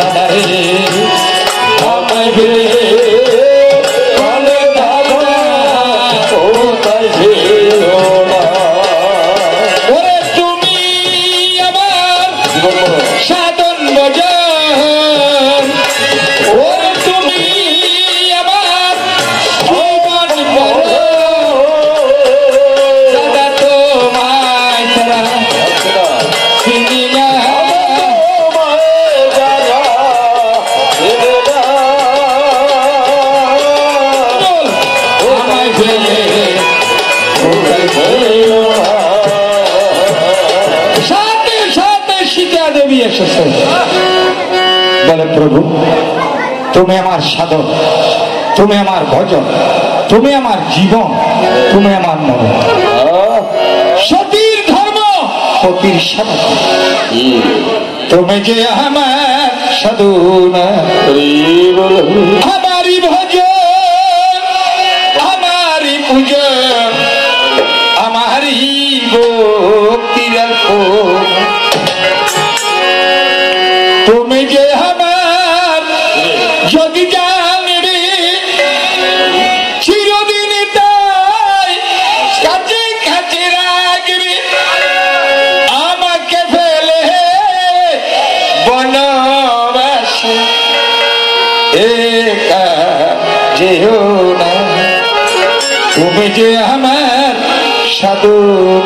দাদারে আমায় ফিরে বলে এসেছে বলে প্রভু, তুমি আমার সাধন তুমি আমার ভজন, তুমি আমার জীবন, তুমি আমার মন সতীর ধর্ম, সতীর সেবা। তুমি যে আমার সাধন, আমারই ভজন, আমারই পূজন, আমারই যেও না তুমি যে আমার সাধন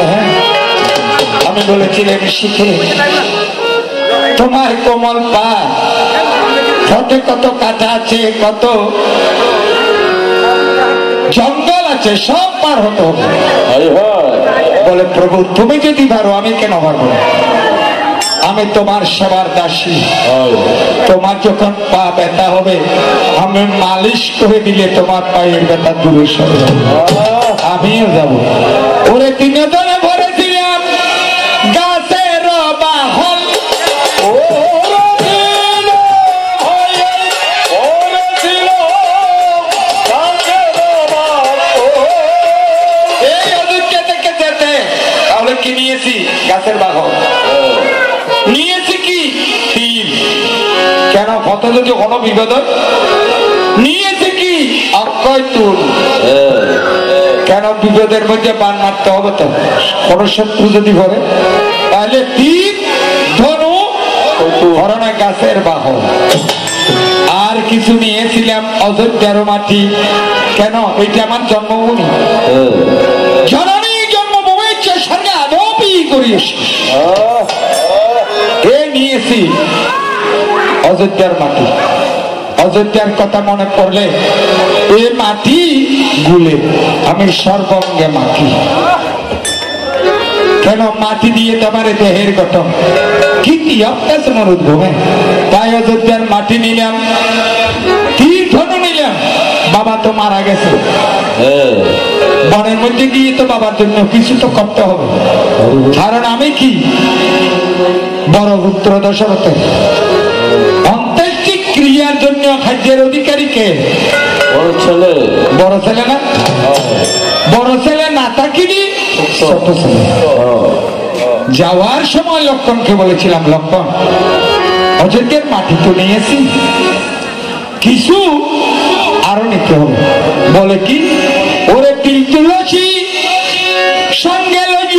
আমি বলেছিলাম শিখে তোমার কোমল পা ঠোঁটে কত কাটা আছে কত জঙ্গল আছে সব পার হতে হবে। বলে প্রভু তুমি যদি পারো আমি কেন পারব না? আমি তোমার সেবার দাসী। তোমার যখন পা ব্যথা হবে, আমি মালিশ করে দিলে তোমার পায়ের ব্যথা দূরে সরে যাবে। আমিও যাব। ওরে তিনজনে কি অক্ষয় তুল। কেন বিপদের মধ্যে বান মারতে হবে তো? কোন শত্রু যদি করে তাহলে তীর ধনু ধরনা গাছের বাহন। আর কিছু নিয়েছিলাম অযোধ্যার মাটি। কেন? এটা আমার জন্মভূমি। জননী জন্মভূমির চেয়ে সঙ্গে আদপই করিয়েছি। এ নিয়েছি অযোধ্যার মাটি। অযোধ্যার কথা মনে পড়লে, এ মাটি গুলে, আমি সর্বঙ্গে মাটি। কেন মাটি দিয়ে তোমার দেহের গঠন? কি অভ্যাস আমার উদ্ভবে তাই অযোধ্যার মাটি নিলাম তীর ধনু নিলাম? বাবা তো মারা গেছে। বনের মধ্যে গিয়ে তো বাবার জন্য কিছু তো করতে হবে। কারণ আমি কি? বড় পুত্র দশরথের। খাদ্যের অধিকারী কে? বড় ছেলে। বড় ছেলে না? বড় ছেলে না ছোট। ছেলে। যাওয়ার সময় লক্ষণকে বলেছিলাম লক্ষণ অযোধ্যের মাটি তো নিয়েছি। কিছু আরও নিতে হবে। বলে কি? ওরে তিল তুলসী সঙ্গে লজিও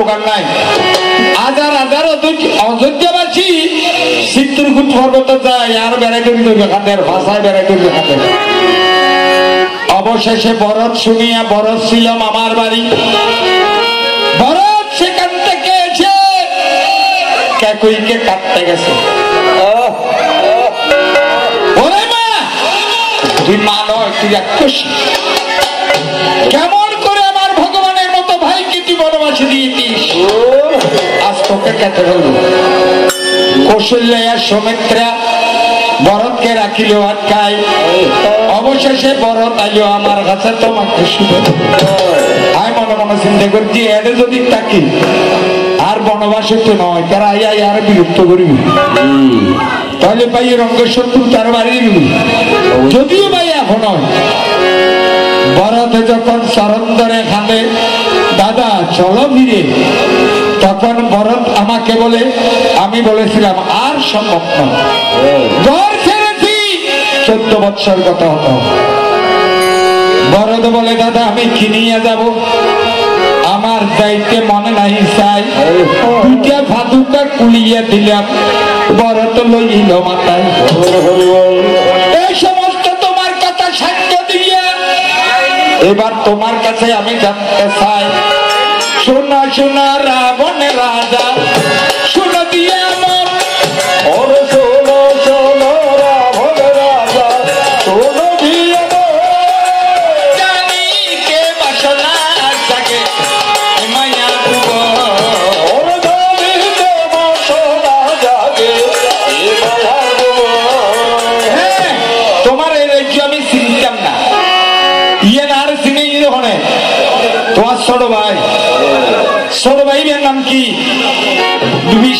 নাই। পর্বত যায়, আর বেড়াই করি ভাষায় বেড়াই করি অবশেষে বরত শুনিয়া বরত ছিল মামার বাড়ি। ভরত সেখান থেকে এসে ক্যাকুইকে কাটতে গেছে। তুই মা! নয়, তুই রাক্ষসী কেমন করে আমার ভগবানের মতো ভাইকে তুই বনবাসী দিয়েছিস কেটে কৌশল্যা সৌমিত্রা ভরতকে রাখিল আটকায়। অবশেষে ভরত আইলো আমার কাছে তোমাকে শুনে আমি মনে মনে চিন্তা করছি এডে যদি তাকি আর বনবাসে তো নয় তারা আই আই আর বিরক্ত করিবি। তাহলে ভাই রঙ্গের শত্রু তার বাড়ি যদিও ভাই এখন নয় ভরতে যখন ধরে খাবে দাদা, চলো ফিরে। তখন ভরত আমাকে বলে, আমি বলেছিলাম, আর সম্ভব নয় চোদ্দ বৎসর কথা হতো ভরত বলে, দাদা, আমি কি নিয়ে যাব? আমার যাইতে মনে নাই চাই দুইটা ভাদুকা কুলিয়ে দিলাম। ভরত লইল মাথায়। এবার তোমার কাছে আমি জানতে চাই। সোনা সোনা রাবণ রাজা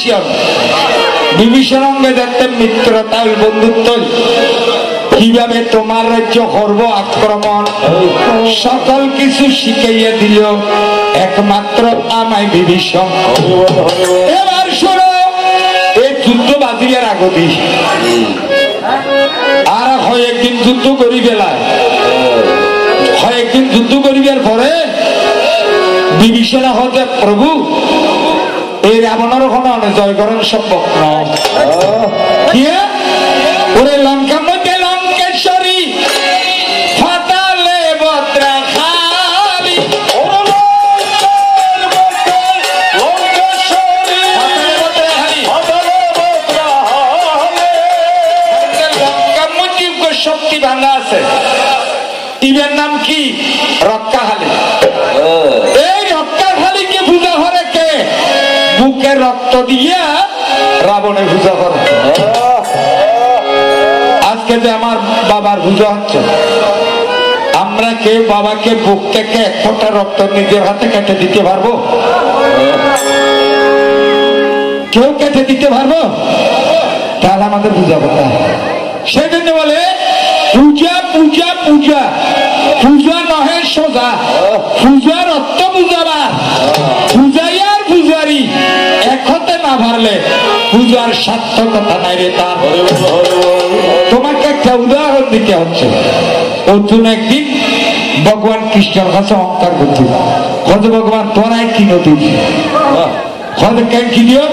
বিভীষণ। বিভীষণ অঙ্গে দেখতে মিত্রতা বন্ধুত্ব কীভাবে তোমার রাজ্য করব আক্রমণ? সকল কিছু শিখাইয়া দিল। একমাত্র আমায় বিভীষণ। এবার শোনো এই যুদ্ধ বাজিয়ার আগতি। আর হয় একদিন যুদ্ধ করি বেলায়। হয় একদিন যুদ্ধ করিবার পরে বিভীষণ হতে প্রভু এই রাবণের ওখানে জয় করেন সম্ভব লঙ্কার মধ্যে শক্তি ভাঙা আছে? ইবের নাম কি? বুকে রক্ত দিয়া রাবণের পূজা করে আজকে যে আমার বাবার পূজা হচ্ছে, আমরা কেউ বাবাকে বুক থেকে এক ফোঁটা রক্ত নিজের হাতে কেটে দিতে পারব? কেউ কেটে দিতে পারব? তাহলে আমাদের পূজা হবে সেই বলে, পূজা পূজা পূজা। পূজা নহে সোজা। পূজার অর্থ বুঝাবার পূজাই পারলে পূজার সার্থকতা নাই রে তার। তোমাকে একটা উদাহরণ দিতে হচ্ছে। অর্জুন একদিন ভগবান কৃষ্ণের কাছে অহংকার করছিল। হজ ভগবান তোরাই কি নতুন? হজ কেন কি দিও?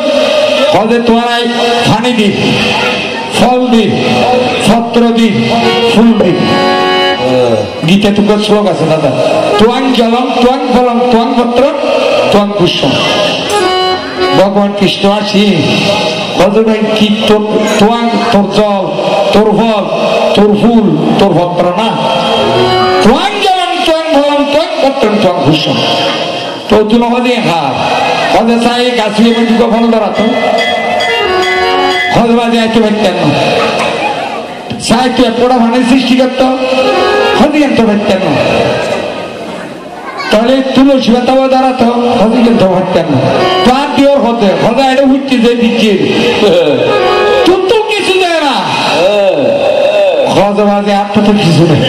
হজে তোরাই পানি দি ফল দি পত্র দি ফুল দি গীতা টুকু শ্লোক আছে দাদা, তোয়াং জলম তোয়াং ফলম তোয়াং পত্র, তোয়াং পুষ্পম ভগবান কৃষ্ণ হজর ভাই কি তোর তোয়াং তোর জল, তোর ফল তোর ফুল তোর পত্র না তোয়াং জলম তোয়াং ফলম তোয়াং পত্র তোয়াং পুষ্পম তো তুমি হদে হার। হদে চাই গাছগুলো মধ্যে ফল ধরাতো হদ বাজে আইতে পারতেন না সাহিত্য পোড়া মানে সৃষ্টি করতো। হদি আনতে পারতেন না তাহলে তুলসী পাতাও দাঁড়াতো হদি কিনতে পারতেন না তার দিও হতে? হদা এটা উঠতে যে দিচ্ছে। তুই তো কিছু দেয় না। হদ বাজে আর তো কিছু নেই।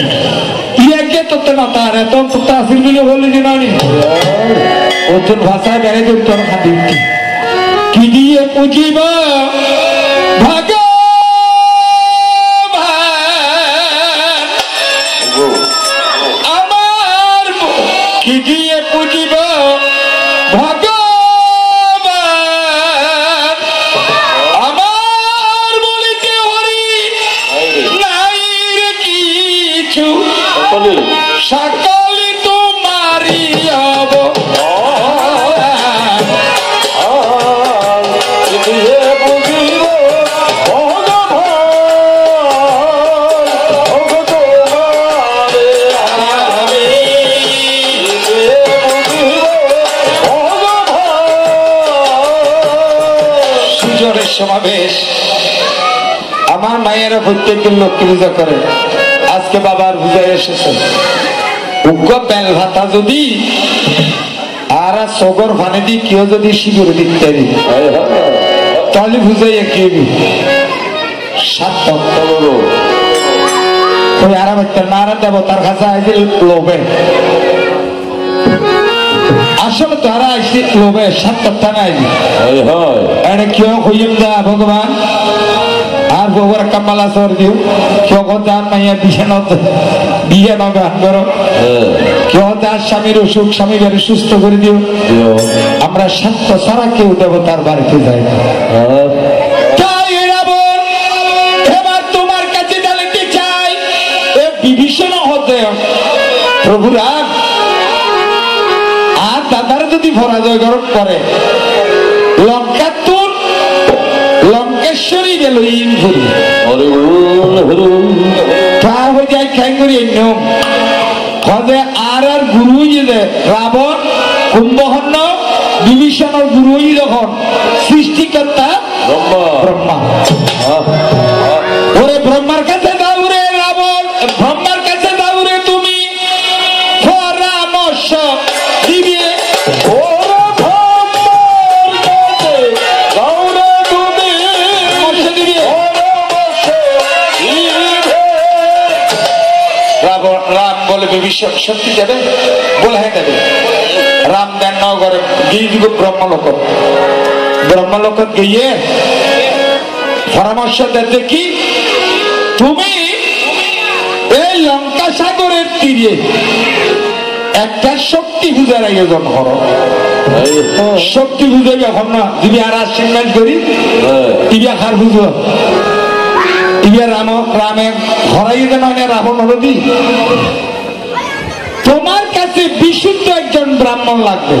তার ভাষায় বেড়ে দিত খাদি কি দিয়ে ভগবান মায়েরা প্রত্যেকদিন লক্ষ্মী পূজা করে। আজকে বাবার পূজায় এসেছে উগ্র বেল ভাতা যদি আর সগর ভানে দি কেউ যদি শিবির দিতে তাহলে বুঝাই কি বলো ওই আর একটা নারা দেবতার কাছে আইসে লোভে। আসলে তারা আইসে লোভে নাই হায় হায়। এনে কিয় কইম যা ভগবান। আর গোবর কামালা সর দিও। কিয় যার মাইয়া বিছানত বিয়ে নগান করো হ্যাঁ। কেউ তার স্বামীর অসুখ স্বামী সুস্থ করে দিও। আমরা সত্য ছাড়া কেউ দেবতার বাড়িতে যাই না। হ্যাঁ। তোমার কাছে জানতে চাই এ বিভীষণ হতে প্রভু আর দাদার যদি পরাজয় গরম করে লঙ্কা লঙ্কেশ্বরী গেল ইন করি হরে বল হরে তা হয়ে যায় খ্যাং করি নিয়ম হদে আর আর গুরু যে যখন সৃষ্টিকর্তা ব্রহ্মা। ওরে ব্রহ্মার কাছে সত্যি যাবে? বলে হ্যাঁ যাবে। রাম দেন ন করে গিয়ে দিব ব্রহ্মলোক। ব্রহ্মলোক গিয়ে পরামর্শ দিতে কি? তুমি এই লঙ্কা সাগরের তীরে একটা শক্তি পূজার আয়োজন করো হায় হায়। শক্তি পুজো যখন না তুমি আর আশীর্বাদ করি হ্যাঁ। ইবিয়া খার পুজো ইবিয়া রাম রামে হরাই দেন রাবণ হরদি কাছে বিশুদ্ধ একজন ব্রাহ্মণ লাগবে।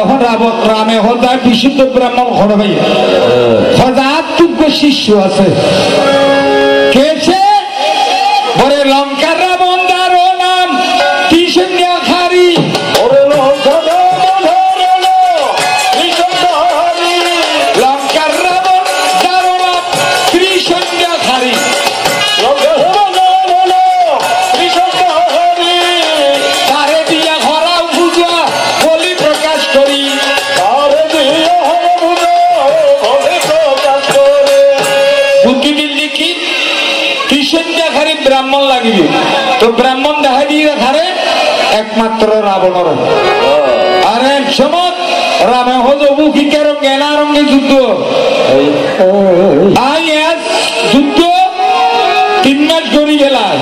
এখন রাবত রামে হদায় বিশুদ্ধ ব্রাহ্মণ হরবে হজার যোগ্য শিষ্য আছে। কেছে বলে লঙ্কার ব্রাহ্মণ লাগিবে তো ব্রাহ্মণ দেখা দিয়ে খারে একমাত্র রাবণর আরে সমত রামে হজ মুখিকে রঙে না রঙে যুদ্ধ। আই আজ যুদ্ধ তিন মাস করি গেলায়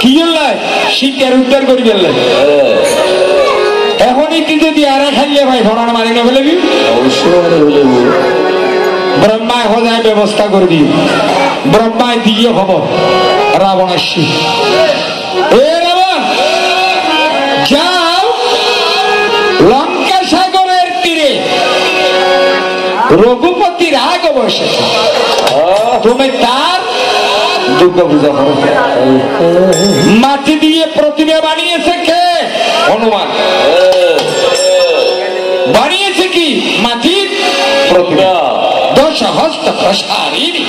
কি গেলায় শীতের উদ্ধার করি গেলায় এখন ইতি যদি আর ভাই মারি না। ব্রহ্মায় হজায় ব্যবস্থা করে দিই ব্রহ্মায় দিয়ে হব রাবণ আসছি এ রাবণ যাও লঙ্কা সাগরের তীরে। রঘুপতি রাগ আহ, তুমি তার দুর্গা পূজা করো। মাটি দিয়ে প্রতিমা বানিয়েছে কে? হনুমান। বানিয়েছে কি? মাটির প্রতিমা। দশ হস্ত প্রসারিণী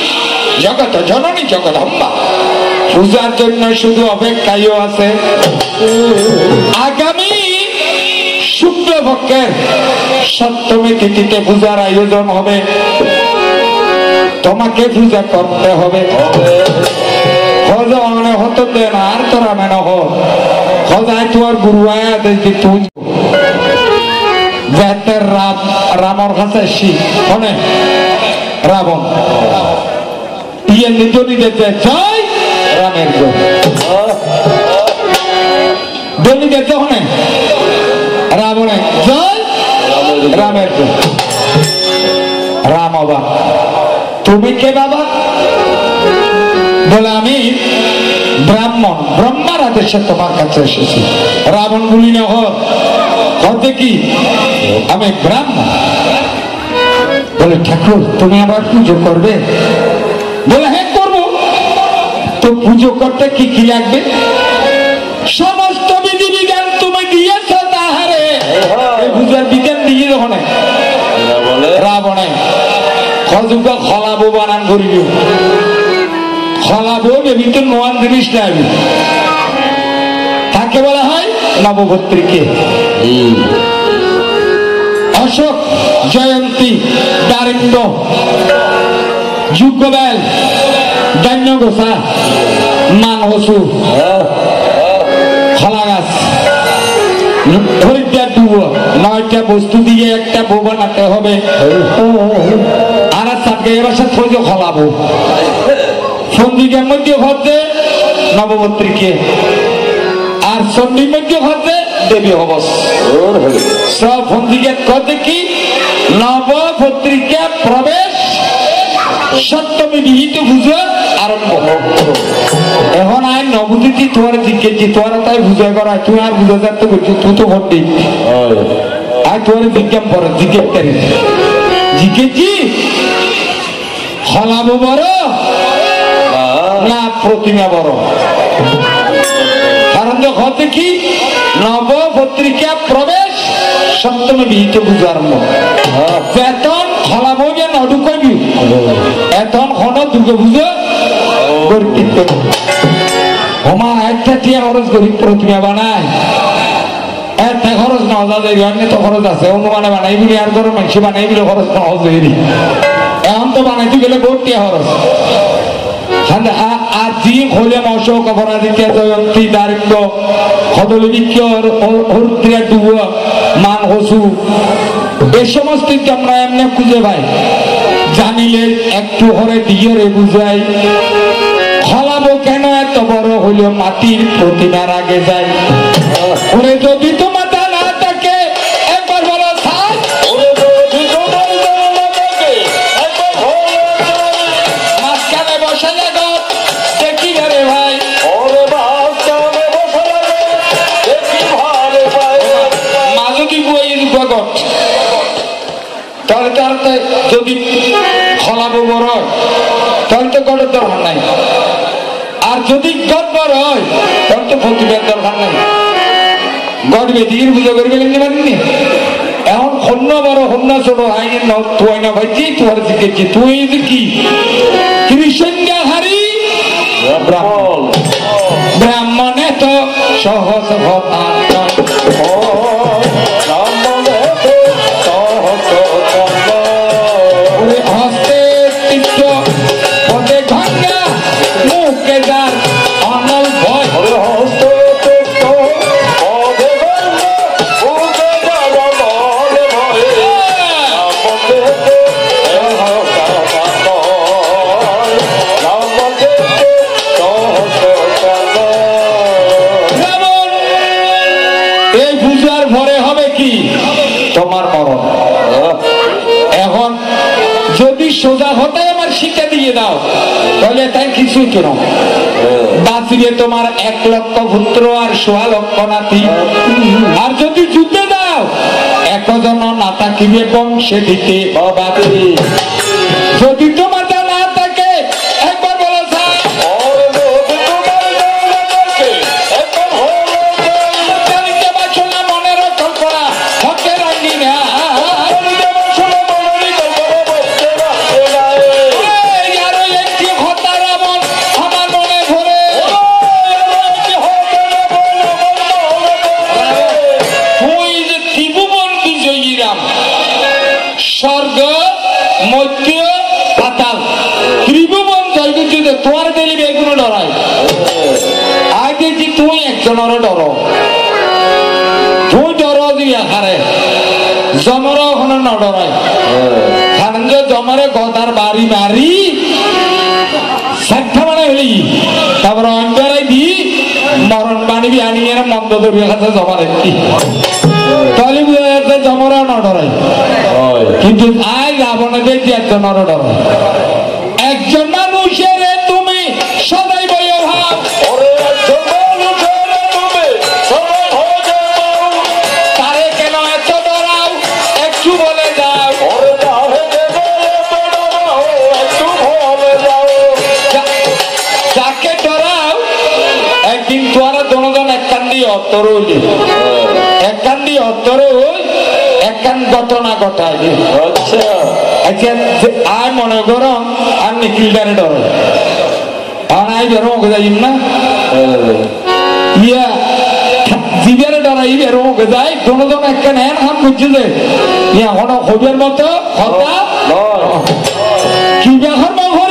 জগত জননী জগদম্বা পূজার জন্য শুধু অপেক্ষায়ও আছে। আগামী শুক্লপক্ষের সপ্তমী তিথিতে পূজার আয়োজন হবে। তোমাকে পূজা করতে হবে। হজনে হতো দেন আর তোরা মেন হজায় তোর গুরু আয়া তুই। রাম রামর কাছে শি হনে রাবণ ইয়ে নিদনি দিতে জয়, রামের জয়। দনি দিতে হনে রাবণে জয়, রামের জয়। রাম বাবা তুমি কে বাবা? বলে, আমি ব্রাহ্মণ, ব্রহ্মার আদেশে তোমার কাছে এসেছি। রাবণ বলি না হোক হতে কি? আমি ব্রাহ্মণ। বলে ঠাকুর তুমি আবার পুজো করবে? বলে হ্যাঁ করব। তো পুজো করতে কি কি লাগবে? সমস্ত বিধি বিধান তুমি দিয়েছ তাহারে। পূজার বিজ্ঞান দিয়ে ওখানে রাবণে? খজুকা খলাবো বানান করিব। খলাবো এমনি তো নোয়ান জিনিস না আমি। তাকে বলা নবভত্রীকে অশোক জয়ন্তী দারিন্দ যুগবেল দান্য গোসা মান হসু খলা গাছ হরিদ্বার ডুবো নয়টা বস্তু দিয়ে একটা বউ বানাতে হবে। আর সাথে এবার খোঁজো খলাবো। সন্ধিকের মধ্যে হচ্ছে নববত্রীকে আর মধ্যে হচ্ছে দেবী সব ফন্দিকে কতে কি? নবপত্রিকা প্রবেশ। সপ্তমী বিহিত পুজো আরম্ভ। এখন আয় নবতিথি তোমার জিজ্ঞেছি তোমার তাই বুঝা করা তুই আর বুঝা যাতে করছি তুই তো ভর্তি আর তোমার বিজ্ঞান পর জিজ্ঞেস করি। জিজ্ঞেছি হলাবো বড় না প্রতিমা বড়? হতে কি? নব পত্রিকা প্রবেশ, সপ্তমী বিহিত পুজো আরম্ভ। বেতন হলাবো যে নডু কবি এতন হন দুর্গা পুজো কর্তৃত্ব হোমা একটা টিয়া খরচ করি প্রতিমা বানায়। একটা খরচ না হজা দেরি অন্য তো খরচ আছে। অনুমানে বানাই বিলি, আর ধরো মানুষ বানাই বিলে খরচ না হজ দেরি। এখন তো বানাইতে গেলে বহুত টিয়া খরচ। হান- আ- আর যি হলে অশোক অপরাধিকা জয়ন্তী দারিদ্র হদলিবিক্য হরুদ্রিয়া ডুব মান হসু এ সমস্ত আমরা এমনি খুঁজে পাই জানিলে একটু হরে দিয়ে রে বুঝাই হলাবো কেন এত বড় হইল মাটির প্রতিমার আগে যায় ওরে যদি তো তাহলে যদি ফলাবো বড় তাহলে তো গড়ের দরকার নাই। আর যদি গট বড় হয় তাহলে তো প্রতিবেদ দরকার নাই। গড বেদির পুজো করবে কিন্তু পারিনি? এখন হন্য বড় হন্য ছোট আইনের ন তুই না ভাই যে তোমার শিখেছি তুই কি? কৃষ্ণা হারি? ব্রাহ্মণ। ব্রাহ্মণে তো সহজ ভতা তোমার মরণ। এখন যদি সোজা হতে আমার শিক্ষা দিয়ে দাও, তাহলে তাই কিছু কেন বাঁচিয়ে তোমার এক লক্ষ পুত্র আর সোয়া লক্ষ নাতি। আর যদি যুদ্ধে দাও, একজন নাতা কিনে বংশে দিতে যদি বাড়ি মারি সাতটা মানে হলি। তারপর অঞ্জরাই দি মরণ পানি বি আনি আনিয়ে মন্দ দরিয়া কাছে জমা দেখি তাহলে বুঝা যাচ্ছে জমরা ন কিন্তু আজ আপনাদের যে একটা ডরাই হইলে দিয়ে হই কান ঘটনা আচ্ছা। আচ্ছা যে- আয় মনে করো আর নিখিলদারে ডর আর আই বেরো ওকে যাইম না? ইয়া জিবিয়ারে ডরাই বেরো ওকে যাই। কোনোজন একটা নেন হাত বুঝছে যে। ইয়া হন হবিয়ার মতো কি ব্যাপার